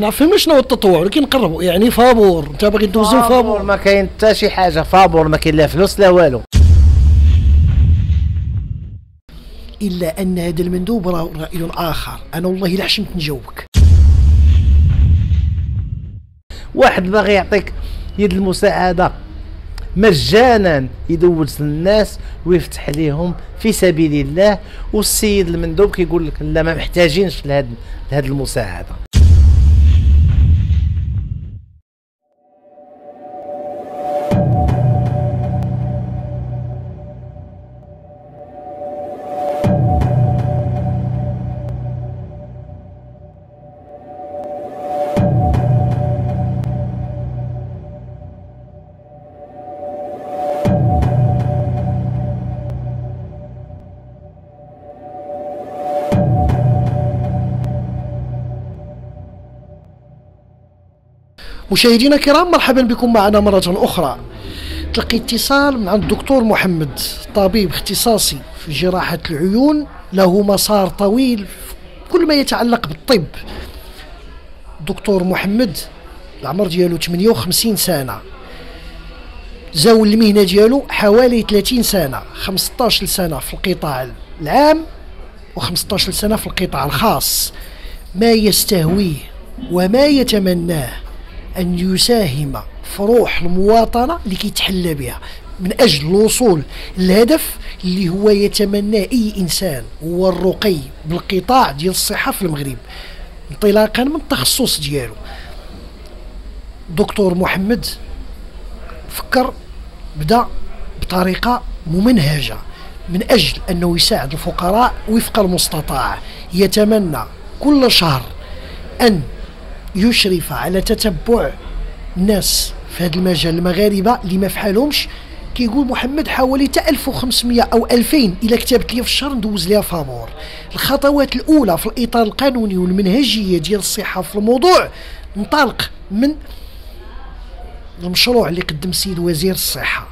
حنا فهمنا شنو هو التطوع ولكن نقربوا يعني فابور انت باغي دوزو فابور ما كاين حتى شي حاجة فابور ما كاين لا فلوس لا والو. إلا أن هذا المندوب راه رأي آخر. أنا والله لا حشمت نجاوبك. واحد باغي يعطيك يد المساعدة. مجانا يدوز الناس ويفتح ليهم في سبيل الله والسيد المندوب كيقول لك لا ما محتاجينش لهذه المساعدة. مشاهدينا الكرام مرحبا بكم معنا مرة أخرى. تلقي اتصال من عند الدكتور محمد طبيب اختصاصي في جراحة العيون. له مسار طويل في كل ما يتعلق بالطب. دكتور محمد العمر ديالو 58 سنة. زاول المهنة ديالو حوالي 30 سنة 15 سنة في القطاع العام و15 سنة في القطاع الخاص. ما يستهويه وما يتمناه. أن يساهم في روح المواطنة اللي كيتحلى بها من أجل الوصول للهدف اللي هو يتمناه أي إنسان هو الرقي بالقطاع ديال الصحة في المغرب انطلاقا من التخصص ديالو. دكتور محمد فكر بدا بطريقة ممنهجة من أجل أنه يساعد الفقراء وفق المستطاع يتمنى كل شهر أن يشرف على تتبع الناس في هذا المجال المغاربة اللي ما فحالهمش. كيقول محمد حوالي تا 1500 أو 2000 إلى كتبت لي في الشهر ندوز ليها فابور الخطوات الأولى في الإطار القانوني والمنهجية ديال الصحة في الموضوع انطلق من المشروع اللي قدم السيد وزير الصحة.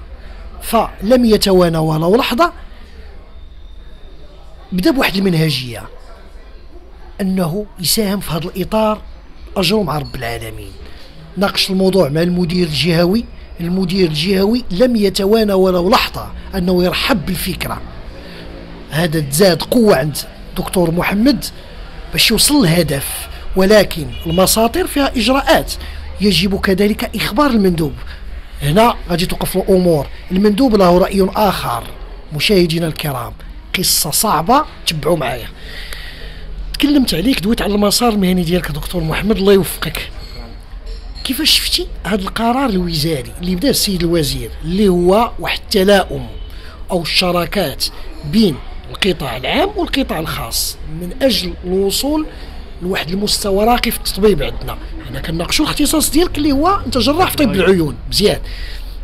فلم يتوانى ولو لحظة. بدا بواحد المنهجية. أنه يساهم في هذا الإطار اجروا مع رب العالمين. ناقش الموضوع مع المدير الجهوي. المدير الجهوي لم يتوانى ولو لحظة أنه يرحب بالفكرة. هذا تزاد قوة عند دكتور محمد باش يوصل الهدف ولكن المساطر فيها إجراءات. يجب كذلك إخبار المندوب. هنا غادي توقف الأمور. المندوب له رأي آخر. مشاهدينا الكرام قصة صعبة تبعوا معايا. تكلمت عليك دويت على المسار المهني ديالك دكتور محمد الله يوفقك. كيفاش شفتي هذا القرار الوزاري اللي بدا السيد الوزير اللي هو واحد التلاؤم أو الشراكات بين القطاع العام والقطاع الخاص من أجل الوصول لواحد المستوى راقي في التطبيب عندنا؟ حنا كنناقشوا الاختصاص ديالك اللي هو أنت جراح في طب العيون. مزيان.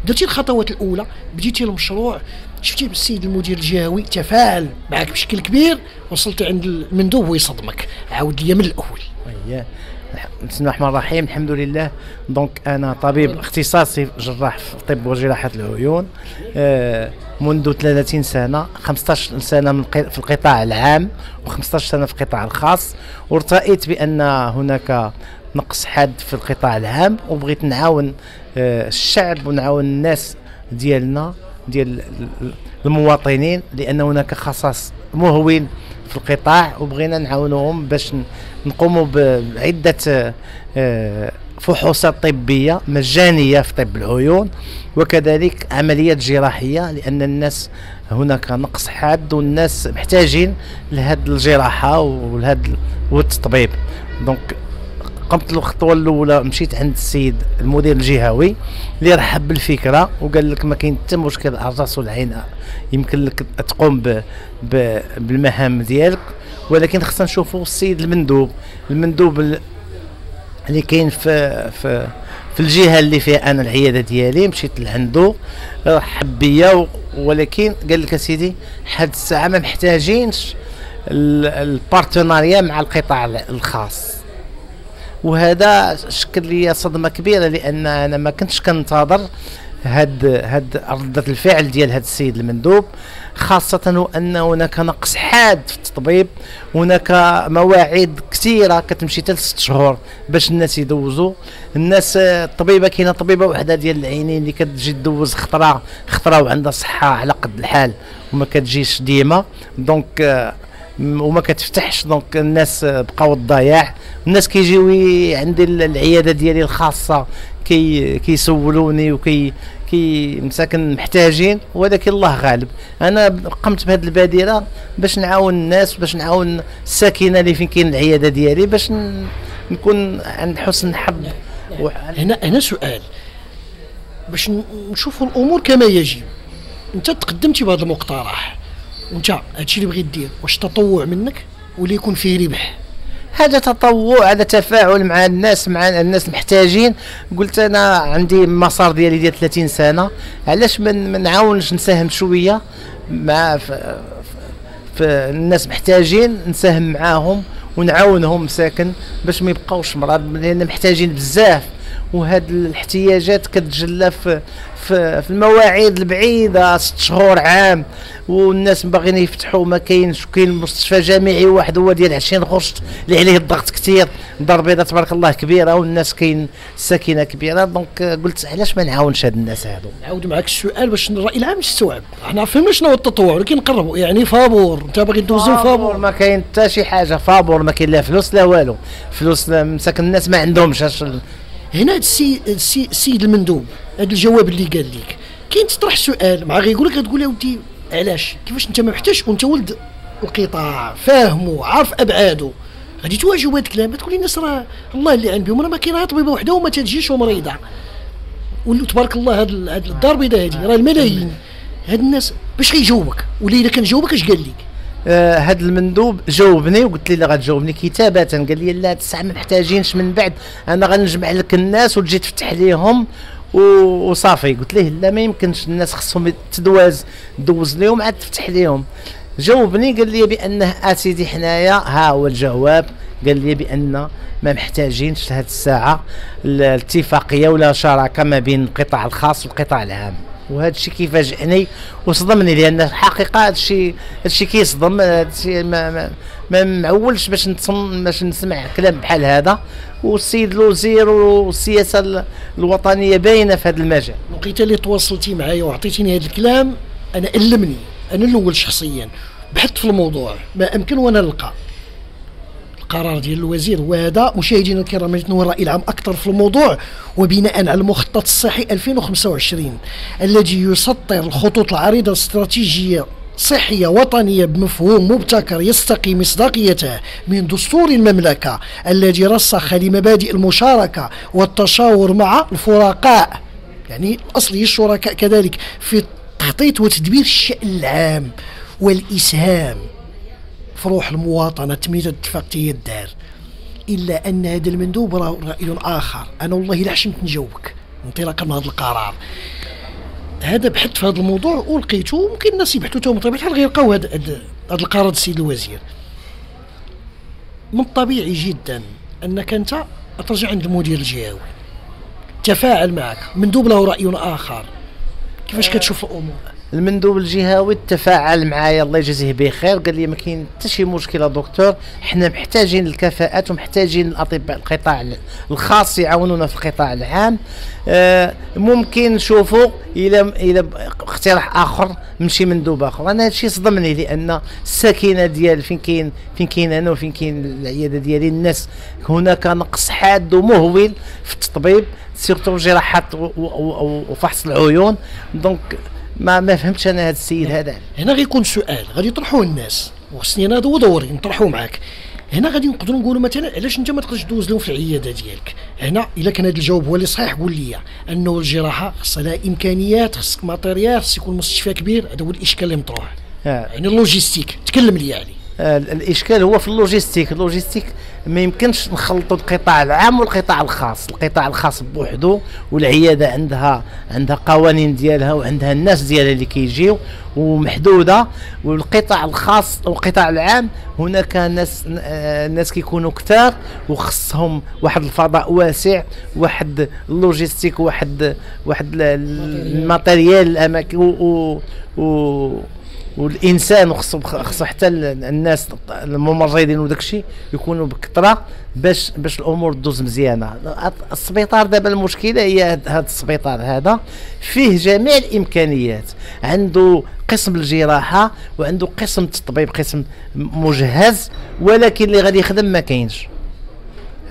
درتي الخطوات الأولى بديتي المشروع شفتي بالسيد المدير الجهوي تفاعل معك بشكل كبير وصلت عند المندوب ويصدمك. عاود لي من الأول. بسم الله الرحمن الرحيم. الحمد لله. دونك أنا طبيب اختصاصي جراح في طب وجراحة العيون. آه منذ 30 سنة 15 سنة من في القطاع العام و15 سنة في القطاع الخاص. وارتأيت بأن هناك نقص حاد في القطاع العام وبغيت نعاون آه الشعب ونعاون الناس ديالنا. ديال المواطنين لأن هناك خصاص مهول في القطاع وبغينا نعاونوهم باش نقوموا بعدة آه، فحوصات طبية مجانية في طب العيون وكذلك عمليات جراحية لأن الناس هناك نقص حاد والناس محتاجين لهذه الجراحة ولهذا والتطبيب. دونك قمت الخطوه الأولى مشيت عند السيد المدير الجهوي اللي رحب بالفكرة وقال لك ما كاين حتى مشكل الرأس والعين يمكن لك تقوم ب ب بالمهام ديالك ولكن خصنا نشوفوا السيد المندوب المندوب اللي كاين في في في الجهة اللي فيها أنا العيادة ديالي مشيت لعنده رحب بيا ولكن قال لك أسيدي حد الساعة ما محتاجينش البارتناريا مع القطاع الخاص. وهذا شكل لي صدمة كبيرة لأن أنا ما كنتش كنتظر هاد هاد ردة الفعل ديال هاد السيد المندوب خاصة أن هناك نقص حاد في التطبيب هناك مواعيد كثيرة كتمشي حتى ست شهور باش الناس يدوزوا. الناس الطبيبة كاينة طبيبة وحدة ديال العينين اللي كتجي تدوز خطرة خطرة وعندها صحة على قد الحال وما كتجيش ديما. donc وما كتفتحش donc الناس بقاو الضياع. الناس كيجيو عندي العيادة ديالي الخاصة كي كيسولوني وكي كي مساكن محتاجين ولكن الله غالب. أنا قمت بهذه البادرة باش نعاون الناس باش نعاون الساكنة اللي فين كاين العيادة ديالي باش نكون عند حسن ظن. هنا هنا سؤال. باش نشوفوا الأمور كما يجب. أنت تقدمتي بهذا المقترح. وانت هادشي اللي بغيت دير واش تطوع منك ولا يكون فيه ربح. هذا تطوع هذا تفاعل مع الناس مع الناس محتاجين. قلت أنا عندي مسار ديالي ديال 30 سنة علاش ما نعاونش نساهم شوية مع الناس محتاجين نساهم معاهم ونعاونهم ساكن باش ما يبقاوش مرض لأن محتاجين بزاف. وهاد الاحتياجات كتجلى في في, في المواعيد البعيدة ست شهور عام. والناس باغيين يفتحوا ما كاينش كاين مستشفى جامعي واحد هو ديال 20 غشت اللي عليه الضغط كثير الدار البيضاء تبارك الله كبيرة والناس كاين الساكنة كبيرة. donc قلت علاش ما نعاونش هاد الناس هادو؟ نعاود معك السؤال باش الراي العام يستوعب إحنا فهمنا شنو هو التطوع ولكن نقربوا. يعني فابور انت باغي دوزو فابور ما كاين حتى شي حاجة. فابور ما كاين لا فلوس لا والو. فلوس مساكن الناس ما عندهمش. هنا هذا السيد المندوب هذا الجواب اللي قال لك كاين تطرح سؤال مع غيقول لك تقول له ودي علاش؟ كيفاش انت ما محتاج وانت ولد القطاع فاهمه عارف ابعاده غادي تواجهوا هذا الكلام تقول الناس راه الله اللي عن بهم راه ما كاين طبيبة وحده وما تجيش ومريضه تبارك الله هاد الدار البيضاء هذه راه الملايين. هاد الناس باش غيجاوبك ولا اذا كان جاوبك اش قال لك آه هاد المندوب جاوبني وقلت لي لا غتجاوبني كتابة. قال لي لا تسعة ما محتاجينش من بعد. أنا غنجمع لك الناس وتجي تفتح ليهم. وصافي. قلت له لا ما يمكنش الناس خصهم تدواز دوز لهم عاد تفتح لهم جاوبني قال لي بأنه اسيدي حنايا ها هو الجواب. قال لي بأن ما محتاجينش لهذه الساعة. الاتفاقية ولا شراكة ما بين القطاع الخاص والقطاع العام. وهذا الشيء كيفاجئني وصدمني لأن الحقيقة هذا الشيء هذا الشيء كيصدم هذا الشيء ما, ما, ما معولش باش نتصم باش نسمع كلام بحال هذا. والسيد الوزير والسياسة الوطنية باينة في هذا المجال. الوقيته اللي تواصلتي معايا وعطيتيني هذا الكلام أنا ألمني أنا الأول شخصيا بحثت في الموضوع ما أمكن وأنا نلقى. القرار ديال الوزير وهذا مشاهدينا الكرام يتنوى الراي العام أكثر في الموضوع وبناء على المخطط الصحي 2025 الذي يسطر الخطوط العريضة الاستراتيجية صحية وطنية بمفهوم مبتكر يستقي مصداقيته من دستور المملكة الذي رسخ لمبادئ المشاركة والتشاور مع الفرقاء. يعني الأصلي الشركاء كذلك في تخطيط وتدبير الشأن العام والإسهام. في روح المواطنة تميت اتفاقية الدار. إلا أن هذا المندوب رأي آخر. أنا والله لا حشمت نجاوبك. انطلاقا من هذا القرار. هذا بحثت في هذا الموضوع ولقيته ممكن الناس يبحثوا تو بطبيعة الحال غيلقاو هذا هذا القرار السيد الوزير. من الطبيعي جدا أنك أنت ترجع عند المدير الجهوي. تفاعل معك. مندوب له رأي آخر. كيفاش كتشوف الأمور؟ المندوب الجهوي تفاعل معايا الله يجزيه بخير. قال لي ما كاين حتى شي مشكلة دكتور حنا محتاجين الكفاءات ومحتاجين الأطباء القطاع الخاص يعاونونا في القطاع العام. آه ممكن نشوفوا إلى إلى اقتراح آخر نمشي مندوب آخر. أنا هادشي صدمني لأن السكينه ديال فين كاين فين كاين أنا وفين كاين العيادة ديالي الناس هناك نقص حاد ومهول في التطبيب surtout جراحات وفحص العيون. donc ما ما فهمتش أنا هذا السيد هذا. هنا غيكون سؤال غادي يطرحوه الناس. وخصني أنا هذا هو دوري نطرحوه معاك. هنا غادي نقدروا نقولوا مثلا علاش أنت ما تقدرش دوز لهم في العيادة ديالك؟ هنا إلا كان هذا الجواب هو اللي صحيح قول لي أنه الجراحة خصها لها إمكانيات خصك matériel خص يكون مستشفى كبير هذا هو الإشكال اللي مطروح. آه. يعني ال logistique تكلم لي يعني. آه الإشكال هو في ال logistique. ال logistique ما يمكنش نخلطوا القطاع العام والقطاع الخاص. القطاع الخاص بوحده والعيادة عندها عندها قوانين ديالها وعندها الناس ديالها اللي كيجيو ومحدودة. والقطاع الخاص والقطاع العام هناك ناس الناس كيكونوا كثار وخصهم واحد الفضاء واسع واحد ال logistique واحد واحد ال matériel الأماكن و, و والإنسان خصو خصو حتى الناس الممرضين وداك الشيء يكونوا بكثرة باش باش الأمور تدوز مزيانة. السبيطار دابا المشكلة هي هذا السبيطار هذا فيه جميع الإمكانيات. عنده قسم الجراحة وعنده قسم التطبيب قسم مجهز ولكن اللي غادي يخدم ما كاينش.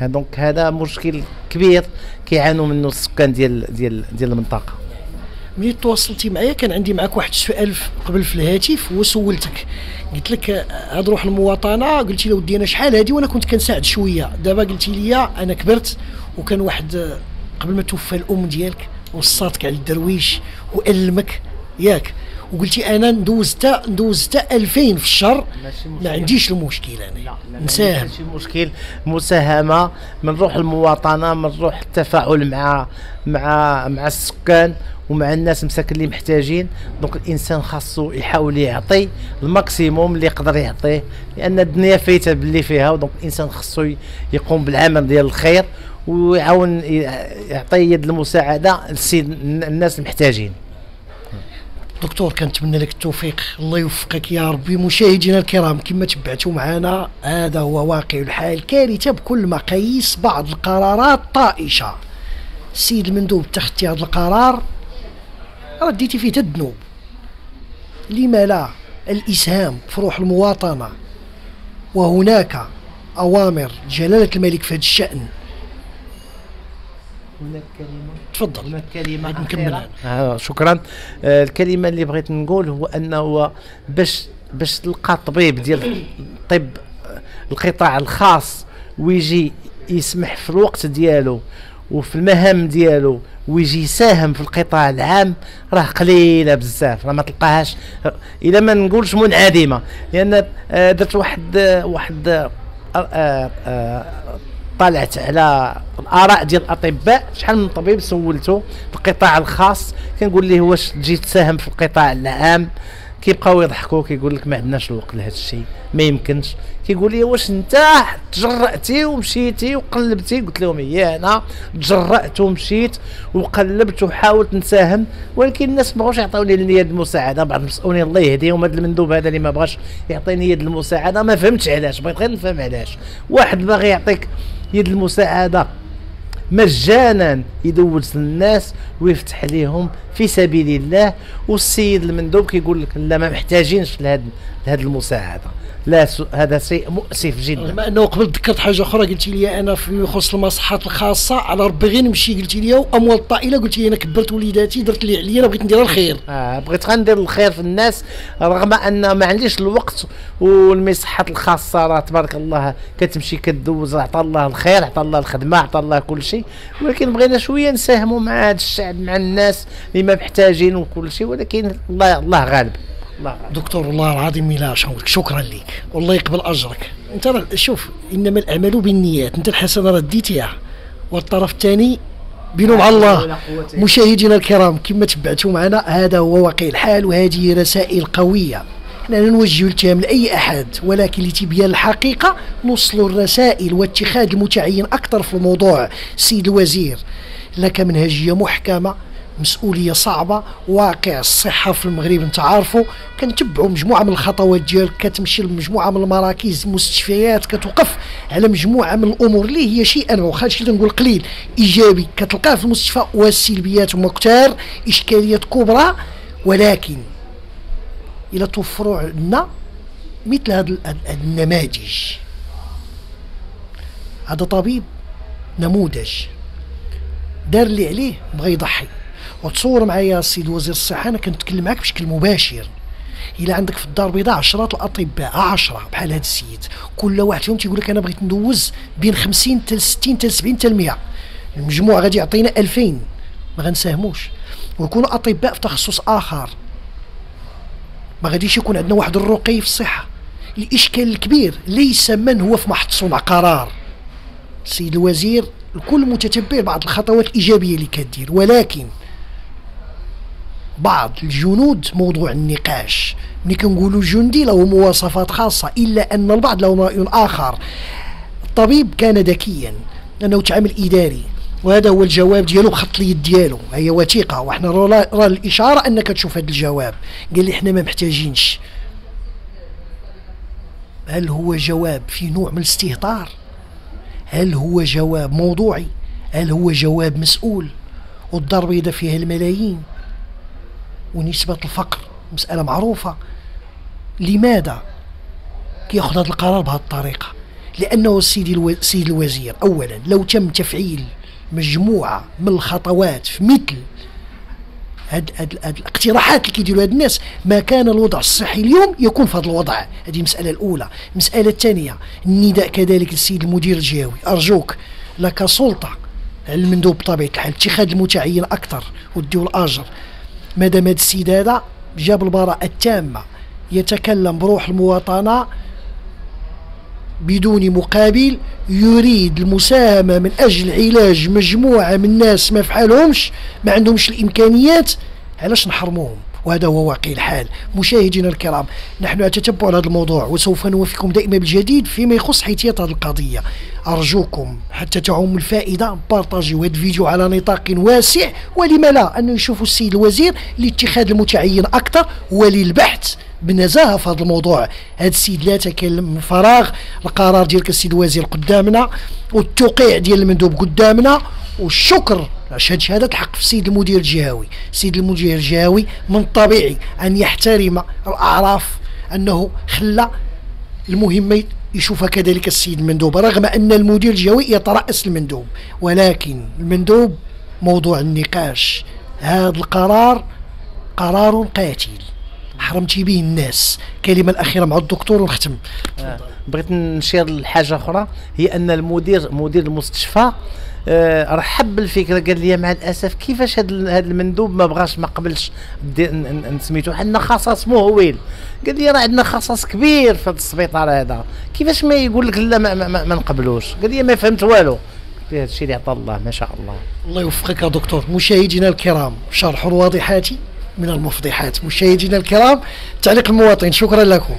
دونك هذا مشكل كبير كيعانوا منه السكان ديال ديال ديال المنطقة. ملي تواصلتي معايا كان عندي معك واحد السؤال قبل في الهاتف وسولتك قلت لك هاد روح المواطنة قلتي لي ودي أنا شحال هادي وأنا كنت كنساعد شوية. دابا قلتي لي أنا كبرت وكان واحد قبل ما توفى الأم ديالك وصاتك على الدرويش وألمك ياك. وقلتي أنا ندوز حتى ندوز حتى 2000 في الشهر ما عنديش المشكل أنا. نساهم. ماشي مشكل. مساهمة من روح المواطنة من روح التفاعل مع مع مع السكان. ومع الناس مساكن اللي محتاجين. donc الإنسان خاصو يحاول يعطي ال maximum اللي يقدر يعطيه لأن الدنيا فايتة باللي فيها. و donc الإنسان خاصو يقوم بالعمل ديال الخير ويعاون يعطي يد المساعدة للسيد الناس المحتاجين. دكتور كنتمنى لك التوفيق. الله يوفقك يا ربي. مشاهدينا الكرام كما تبعتوا معنا هذا هو واقع الحال. كارثة بكل مقاييس بعض القرارات طائشة. السيد المندوب اتخذتي هذا القرار. رديتي فيه الذنوب لما لا؟ الإسهام في روح المواطنة. وهناك أوامر جلالة الملك في هذا الشأن. هناك كلمة؟ تفضل. هناك كلمة نكمل آه شكرا. آه الكلمة اللي بغيت نقول هو أنه باش باش تلقى طبيب ديال الطب القطاع الخاص ويجي يسمح في الوقت ديالو وفي المهام ديالو ويجي يساهم في القطاع العام راه قليلة بزاف راه ما تلقاهاش. إلا ما نقولش منعدمة لأن آه، درت واحد واحد آه، آه، طلعت على الآراء ديال الأطباء. شحال من طبيب سولته في القطاع الخاص؟ كنقول ليه واش تجي تساهم في القطاع العام؟ كيبقاو يضحكوا كيقول لك ما عندناش الوقت لهذا الشيء ما يمكنش. كيقول لي واش انت تجرأتي ومشيتي وقلبتي؟ قلت لهم هي أنا تجرأت ومشيت وقلبت وحاولت نساهم ولكن الناس ما بغاوش يعطوني يد المساعدة. بعض المسؤولين الله يهديهم هذا المندوب هذا اللي ما بغاش يعطيني يد المساعدة. ما فهمتش علاش بغيت غير نفهم علاش. واحد باغي يعطيك يد المساعدة. مجانا يدوز الناس ويفتح لهم في سبيل الله. والسيد المندوب كيقول لك لا ما محتاجينش لهذه المساعدة. لا هذا شيء مؤسف جدا. بما أنه قبل ذكرت حاجة أخرى قلت لي أنا فيما يخص المصحات الخاصة على ربي غير نمشي قلت لي اموال الطائله قلت لي أنا كبرت وليداتي درت اللي عليا أنا بغيت ندير الخير. آه بغيت غندير الخير في الناس رغم أن ما عنديش الوقت والمصحات الخاصة راه تبارك الله كتمشي كدوز عطى الله الخير عطى الله الخدمة عطى الله كل شيء. ولكن بغينا شوية نساهموا مع هذا الشعب مع الناس اللي ما محتاجين وكل شيء ولكن الله الله غالب. دكتور والله العظيم لا شكرا لك. والله يقبل أجرك. أنت شوف إنما الاعمال بالنيات. أنت الحسنه رديتيها والطرف الثاني بينه مع الله. مشاهدينا الكرام كما تبعتوا معنا هذا هو واقع الحال وهذه رسائل قوية. لا نوجه التهم لأي أحد ولكن لتبيان الحقيقة نوصلوا الرسائل واتخاذ المتعين أكثر في الموضوع. سيد الوزير لك منهجية محكمة. مسؤولية صعبة واقع الصحة في المغرب انت عارفه كنتبعوا مجموعة من الخطوات ديالك كتمشي لمجموعة من المراكز المستشفيات كتوقف على مجموعة من الأمور اللي هي شيء أنا واخا شي نقول قليل إيجابي. كتلقاه في المستشفى والسلبيات هما كثار إشكاليات كبرى. ولكن إلى توفروا عندنا مثل هذه النماذج. هذا طبيب نموذج. دار اللي عليه بغى يضحي. وتصور معايا السيد وزير الصحة أنا كنتكلم معاك بشكل مباشر. إلا عندك في الدار البيضاء عشرة الأطباء عشرة بحال هذا السيد. كل واحد فيهم تيقول لك أنا بغيت ندوز بين 50 حتى 60 حتى 70 حتى 100 المجموع غادي يعطينا 2000 ما غنساهموش. ويكونوا أطباء في تخصص آخر. ما غاديش يكون عندنا واحد الرقي في الصحة. الإشكال الكبير ليس من هو في محط صنع قرار. السيد الوزير الكل متتبع بعض الخطوات الإيجابية اللي كدير. ولكن بعض الجنود موضوع النقاش. ملي كنقولوا جندي له مواصفات خاصة إلا أن البعض له رأي آخر. الطبيب كان ذكيا انه تعامل إداري وهذا هو الجواب ديالو بخط اليد ديالو. هي وثيقة وحنا راه الإشارة أنك تشوف هذا الجواب. قال لي إحنا ما محتاجينش. هل هو جواب في نوع من الاستهتار؟ هل هو جواب موضوعي؟ هل هو جواب مسؤول؟ والدار البيضاء فيها الملايين. ونسبة الفقر مسألة معروفة. لماذا يأخذ هذا القرار بهذه الطريقة؟ لأنه السيد السيد الوزير أولا لو تم تفعيل مجموعة من الخطوات في مثل هاد, هاد, هاد الاقتراحات اللي كيديروا هاد الناس ما كان الوضع الصحي اليوم يكون في هذا الوضع. هذه المسألة الأولى. المسألة الثانية النداء كذلك للسيد المدير الجهوي. أرجوك لك سلطة المندوب بطبيعة الحال اتخاذ المتعين أكثر وديو الأجر. مادام هاد السيد هذا جاب البراءة التامة. يتكلم بروح المواطنة بدون مقابل يريد المساهمة من أجل علاج مجموعة من الناس ما فحالهمش ما عندهمش الإمكانيات علاش نحرموهم؟ وهذا هو واقع الحال. مشاهدينا الكرام نحن نتتبع هذا الموضوع وسوف نوفيكم دائما بالجديد فيما يخص حيثيات هذه القضية. أرجوكم حتى تعم الفائدة بارطاجيو هذا الفيديو على نطاق واسع ولما لا أن يشوفوا السيد الوزير لاتخاذ المتعين أكثر وللبحث بنزاهة في هذا الموضوع. هذا السيد لا تكلم من فراغ القرار ديالك السيد الوزير قدامنا والتوقيع ديال المندوب قدامنا والشكر شهد شهادة الحق في السيد المدير الجهوي. السيد المدير الجهوي من الطبيعي أن يحترم الأعراف أنه خلى المهمة يشوفها كذلك السيد المندوب رغم أن المدير الجهوي يترأس المندوب. ولكن المندوب موضوع النقاش هذا القرار قرار قاتل. حرمتي به الناس. كلمة الأخيرة مع الدكتور ونختم آه. بغيت نشير لحاجة أخرى هي أن المدير مدير المستشفى آه رحب بالفكرة قال لي مع الأسف كيفاش هذا المندوب ما بغاش ما قبلش سميتو عندنا خصاص مهول. قال لي راه عندنا خصاص كبير في هذا السبيطار هذا. كيفاش ما يقول لك لا ما, ما, ما, ما نقبلوش؟ قال لي ما فهمت والو. هذا الشيء اللي عطى الله ما شاء الله. الله يوفقك يا دكتور. مشاهدينا الكرام شرح واضحات من المفضحات. مشاهدينا الكرام تعليق المواطن. شكرا لكم.